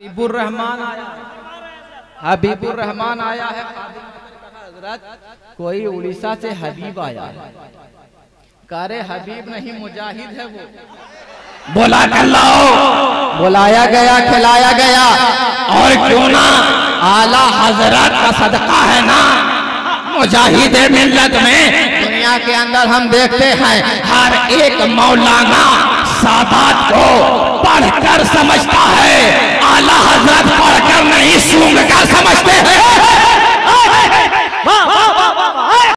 हबीबुर रहमान आया हबीबुर रहमान आया है। हज़रत कोई उड़ीसा से हबीब आया है। करे हबीब नहीं मुजाहिद है वो। बोला कर लाओ। बुलाया गया खिलाया गया। और क्यों ना? आला हज़रत का सदका है ना? मुजाहिद मिलत में। दुनिया के अंदर हम देखते हैं हर एक मौलाना सादात को पढ़कर समझता